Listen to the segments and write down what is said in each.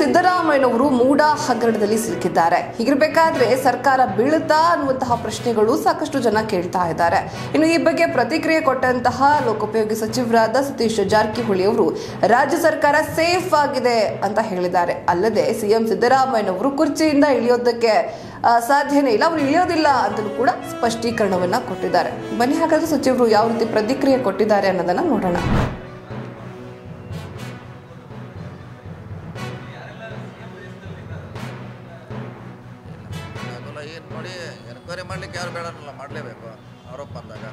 ಸಿದ್ದರಾಮಯ್ಯನವರು ಮೂಡ ಹಗರಣದಲ್ಲಿ ಸಿಲುಕಿದ್ದಾರೆ. ಹೀಗಿರ್ಬೇಕಾದ್ರೆ ಸರ್ಕಾರ ಬೀಳುತ್ತಾ ಅನ್ನುವಂತಹ ಪ್ರಶ್ನೆಗಳು ಸಾಕಷ್ಟು ಜನ ಕೇಳ್ತಾ ಇದ್ದಾರೆ. ಇನ್ನು ಈ ಬಗ್ಗೆ ಪ್ರತಿಕ್ರಿಯೆ ಕೊಟ್ಟಂತಹ ಲೋಕೋಪಯೋಗಿ ಸಚಿವರಾದ ಸತೀಶ್ ಜಾರಕಿಹೊಳಿ ಅವರು, ರಾಜ್ಯ ಸರ್ಕಾರ ಸೇಫ್ ಆಗಿದೆ ಅಂತ ಹೇಳಿದ್ದಾರೆ. ಅಲ್ಲದೆ ಸಿಎಂ ಸಿದ್ದರಾಮಯ್ಯನವರು ಕುರ್ಚಿಯಿಂದ ಇಳಿಯೋದಕ್ಕೆ ಸಾಧ್ಯನೇ ಇಲ್ಲ. ಅವರು ಇಳಿಯೋದಿಲ್ಲ ಅಂತಲೂ ಕೂಡ ಸ್ಪಷ್ಟೀಕರಣವನ್ನ ಕೊಟ್ಟಿದ್ದಾರೆ. ಬನ್ನಿ, ಹಾಗಾದ್ರೆ ಸಚಿವರು ಯಾವ ರೀತಿ ಪ್ರತಿಕ್ರಿಯೆ ಕೊಟ್ಟಿದ್ದಾರೆ ಅನ್ನೋದನ್ನ ನೋಡೋಣ. ಏನು ನೋಡಿ ಎನ್ಕ್ವೈರಿ ಮಾಡಲಿಕ್ಕೆ ಯಾರು ಬೇಡನಲ್ಲ ಮಾಡಲೇಬೇಕು ಆರೋಪ ಅಂದಾಗ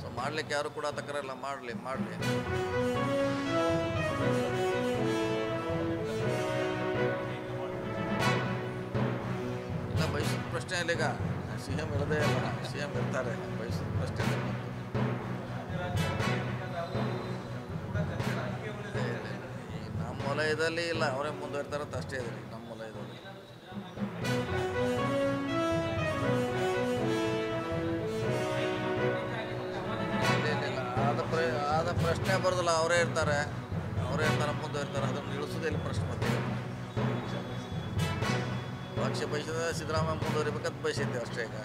ಸೊ ಮಾಡ್ಲಿಕ್ಕೆ ಯಾರು ಕೂಡ ತಕರಲ್ಲ ಮಾಡಲಿ ಮಾಡಲಿ ಇಲ್ಲ ಬಯಸಿದ ಪ್ರಶ್ನೆ ಇಲ್ಲ ಈಗ ಸಿ ಎಂ ಇರೋದೇ ಇಲ್ಲ ಸಿ ಎಂ ಇರ್ತಾರೆ ಬಯಸಿದ ಪ್ರಶ್ನೆ ನಮ್ಮ ವಲಯದಲ್ಲಿ ಇಲ್ಲ ಅವರೇ ಮುಂದುವರಿತಾರೆ ಅಂತ ಅಷ್ಟೇ ಇದೆ ನಮ್ಮ ವಲಯದಲ್ಲಿ ಇಲ್ಲ ಪ್ರ ಅದು ಪ್ರಶ್ನೆ ಬರೋದಿಲ್ಲ, ಅವರೇ ಇರ್ತಾರೆ. ಅವರೇ ಇರ್ತಾರೆ ಮುಂದುವರಿತಾರೆ ಅದನ್ನು ನಿಲ್ಲಿಸೋದೇ ಇಲ್ಲಿ ಪ್ರಶ್ನೆ ಮತ್ತೆ. ಪಕ್ಷ ಬಯಸಿದ ಸಿದ್ದರಾಮಯ್ಯ ಮುಂದುವರಿಬೇಕಂತ ಬಯಸಿದ್ದೆ ಅಷ್ಟೇ ಈಗ.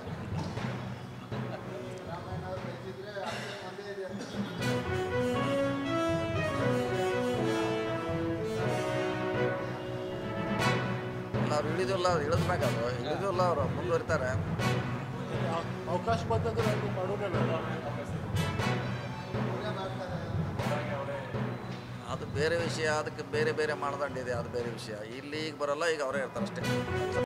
ಅವ್ರು ಇಳಿದಿಲ್ಲ ಅವ್ರು ಇಳಿದ್ಮ್ಯಾಗ ಅವರು ಇಳಿದಿಲ್ಲ ಅವರು ಮುಂದುವರಿತಾರೆ. ಅವಕಾಶ ಬಂತಂದ್ರೆ ಅದು ಅದು ಬೇರೆ ವಿಷಯ, ಅದಕ್ಕೆ ಬೇರೆ ಬೇರೆ ಮಾನದಂಡ ಇದೆ, ಅದು ಬೇರೆ ವಿಷಯ. ಇಲ್ಲಿ ಈಗ ಬರಲ್ಲ, ಈಗ ಅವರೇ ಇರ್ತಾರೆ ಅಷ್ಟೇ